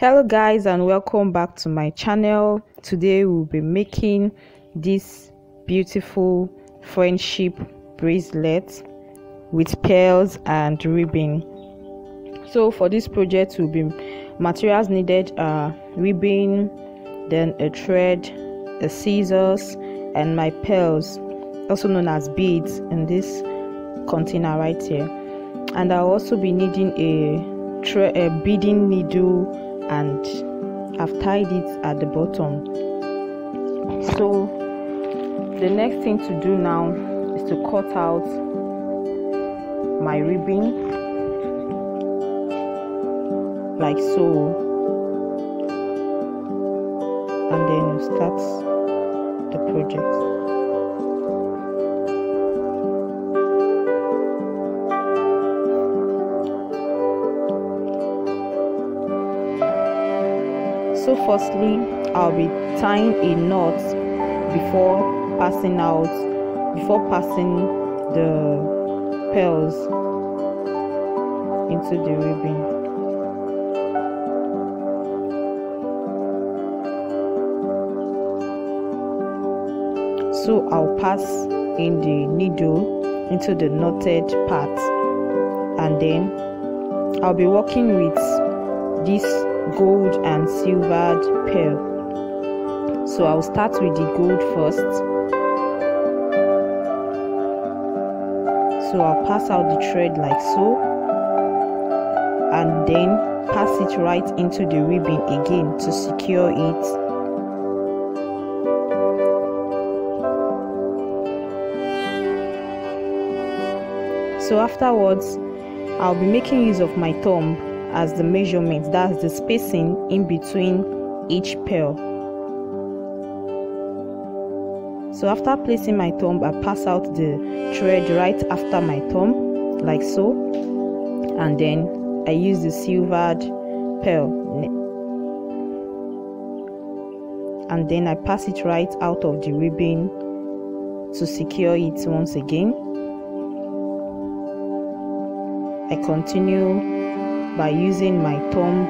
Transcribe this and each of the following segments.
hello guys and welcome back to my channel. Today we'll be making this beautiful friendship bracelet with pearls and ribbon. So for this project will be materials needed are ribbon then a thread a scissors and my pearls also known as beads in this container right here. And i'll also be needing a, a beading needle and I've tied it at the bottom. So the next thing to do now is to cut out my ribbon like so. And then start the project so firstly i'll be tying a knot before passing out before passing the pearls into the ribbon. So i'll pass in the needle into the knotted part and then i'll be working with this gold and silvered pearl. So i'll start with the gold first. So i'll pass out the thread like so and then pass it right into the ribbon again to secure it. So afterwards i'll be making use of my thumb as the measurement that's the spacing in between each pearl. So after placing my thumb i pass out the thread right after my thumb like so. And then i use the silvered pearl. And then i pass it right out of the ribbon to secure it once again. I continue by using my thumb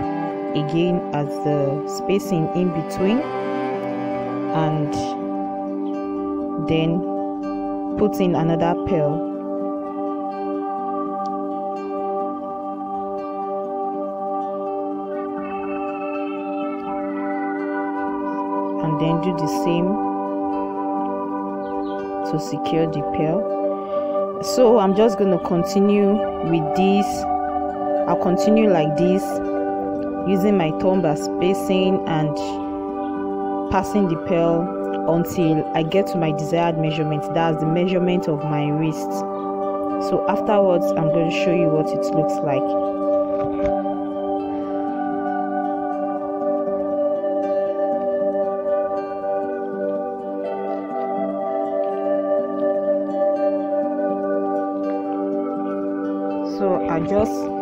again as the spacing in between and then put in another pearl. And then do the same to secure the pearl. So i'm just going to continue with this I'll continue like this using my thumb as spacing and passing the pearl until I get to my desired measurement. That's the measurement of my wrist. So afterwards I'm going to show you what it looks like. So I just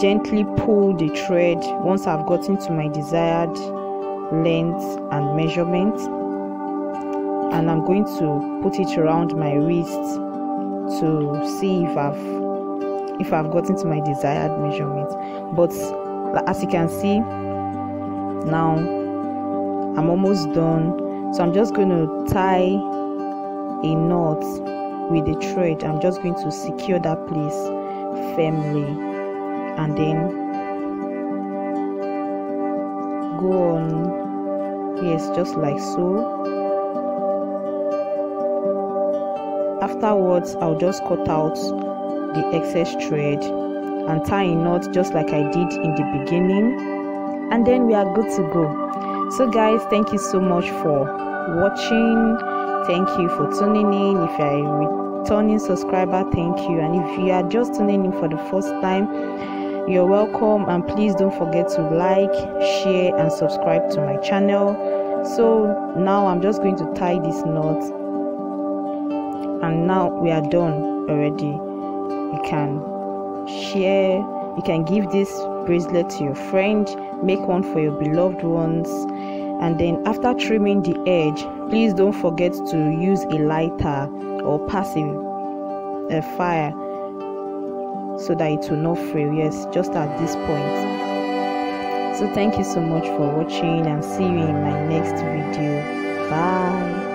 gently pull the thread once I've gotten to my desired length and measurement. And I'm going to put it around my wrist to see if I've if I've gotten to my desired measurement. But as you can see now I'm almost done. So I'm just going to tie a knot with the thread. I'm just going to secure that place firmly and then go on. Yes just like so. Afterwards I'll just cut out the excess thread and tie a knot just like I did in the beginning. And then we are good to go. So guys thank you so much for watching. Thank you for tuning in. If you're a returning subscriber thank you. And if you are just tuning in for the first time you're welcome and please don't forget to like share and subscribe to my channel. So now i'm just going to tie this knot and now we are done already. You can share you can give this bracelet to your friend make one for your beloved ones and then after trimming the edge please don't forget to use a lighter or passive a fire so that it will not fail. yes just at this point so thank you so much for watching and see you in my next video bye